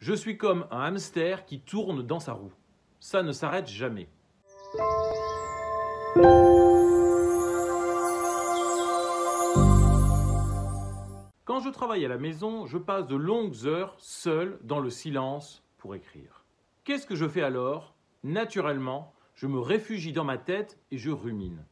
Je suis comme un hamster qui tourne dans sa roue. Ça ne s'arrête jamais. Quand je travaille à la maison, je passe de longues heures seul dans le silence pour écrire. Qu'est-ce que je fais alors? Naturellement, je me réfugie dans ma tête et je rumine.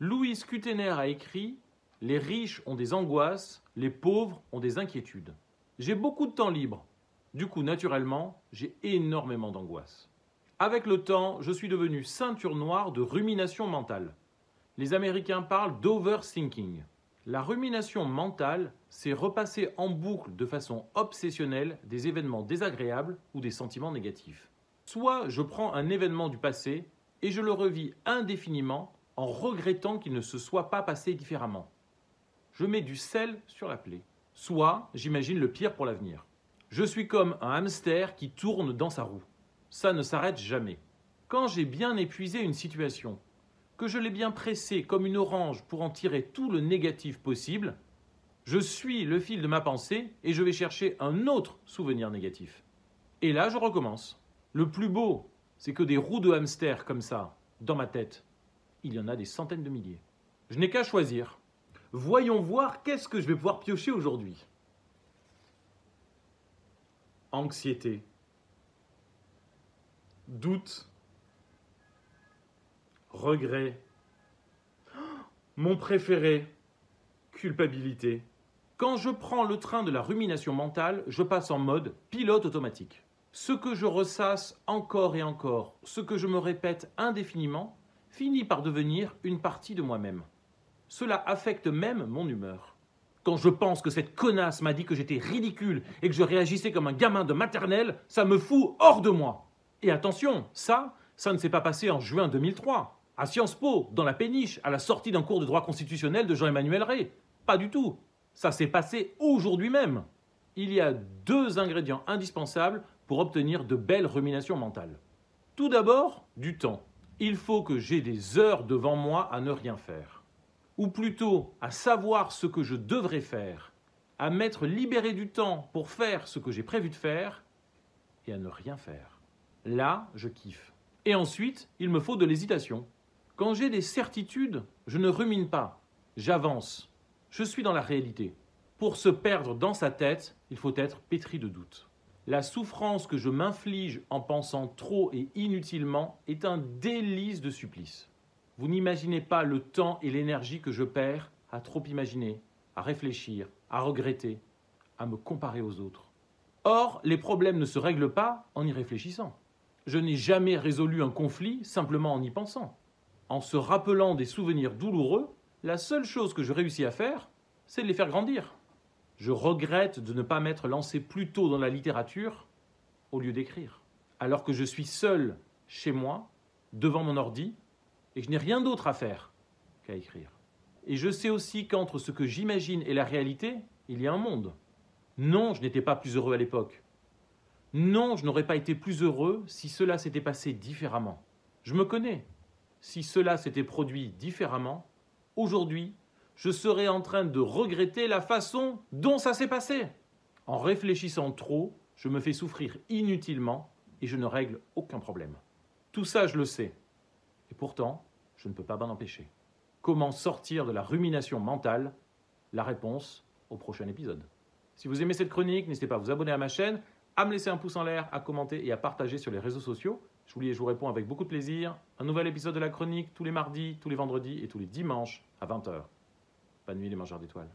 Louise Kutener a écrit Les riches ont des angoisses, les pauvres ont des inquiétudes. J'ai beaucoup de temps libre. Du coup, naturellement, j'ai énormément d'angoisse. Avec le temps, je suis devenu ceinture noire de rumination mentale. Les Américains parlent d'overthinking. La rumination mentale, c'est repasser en boucle de façon obsessionnelle des événements désagréables ou des sentiments négatifs. Soit je prends un événement du passé et je le revis indéfiniment en regrettant qu'il ne se soit pas passé différemment. Je mets du sel sur la plaie. Soit j'imagine le pire pour l'avenir. Je suis comme un hamster qui tourne dans sa roue. Ça ne s'arrête jamais. Quand j'ai bien épuisé une situation, que je l'ai bien pressé comme une orange pour en tirer tout le négatif possible, je suis le fil de ma pensée et je vais chercher un autre souvenir négatif. Et là, je recommence. Le plus beau, c'est que des roues de hamster comme ça, dans ma tête, il y en a des centaines de milliers. Je n'ai qu'à choisir. Voyons voir qu'est-ce que je vais pouvoir piocher aujourd'hui. Anxiété. Doute regret. Mon préféré, culpabilité. Quand je prends le train de la rumination mentale, je passe en mode pilote automatique. Ce que je ressasse encore et encore, ce que je me répète indéfiniment, finit par devenir une partie de moi-même. Cela affecte même mon humeur. Quand je pense que cette connasse m'a dit que j'étais ridicule et que je réagissais comme un gamin de maternelle, ça me fout hors de moi. Et attention, ça, ça ne s'est pas passé en juin 2003 à Sciences Po, dans la péniche, à la sortie d'un cours de droit constitutionnel de Jean-Emmanuel Ray. Pas du tout. Ça s'est passé aujourd'hui même. Il y a deux ingrédients indispensables pour obtenir de belles ruminations mentales. Tout d'abord, du temps. Il faut que j'ai des heures devant moi à ne rien faire. Ou plutôt à savoir ce que je devrais faire, à m'être libéré du temps pour faire ce que j'ai prévu de faire et à ne rien faire. Là, je kiffe. Et ensuite, il me faut de l'hésitation. Quand j'ai des certitudes, je ne rumine pas, j'avance. Je suis dans la réalité. Pour se perdre dans sa tête, il faut être pétri de doute. La souffrance que je m'inflige en pensant trop et inutilement est un délice de supplice. Vous n'imaginez pas le temps et l'énergie que je perds à trop imaginer, à réfléchir, à regretter, à me comparer aux autres. Or, les problèmes ne se règlent pas en y réfléchissant. Je n'ai jamais résolu un conflit simplement en y pensant en se rappelant des souvenirs douloureux, la seule chose que je réussis à faire, c'est de les faire grandir. Je regrette de ne pas m'être lancé plus tôt dans la littérature au lieu d'écrire. Alors que je suis seul chez moi, devant mon ordi, et je n'ai rien d'autre à faire qu'à écrire. Et je sais aussi qu'entre ce que j'imagine et la réalité, il y a un monde. Non, je n'étais pas plus heureux à l'époque. Non, je n'aurais pas été plus heureux si cela s'était passé différemment. Je me connais si cela s'était produit différemment, aujourd'hui, je serais en train de regretter la façon dont ça s'est passé. En réfléchissant trop, je me fais souffrir inutilement et je ne règle aucun problème. Tout ça, je le sais. Et pourtant, je ne peux pas m'en empêcher. Comment sortir de la rumination mentale? La réponse au prochain épisode. Si vous aimez cette chronique, n'hésitez pas à vous abonner à ma chaîne, à me laisser un pouce en l'air, à commenter et à partager sur les réseaux sociaux. Je vous lis et je vous réponds avec beaucoup de plaisir. Un nouvel épisode de la chronique tous les mardis, tous les vendredis et tous les dimanches à 20h. Bonne nuit les mangeurs d'étoiles.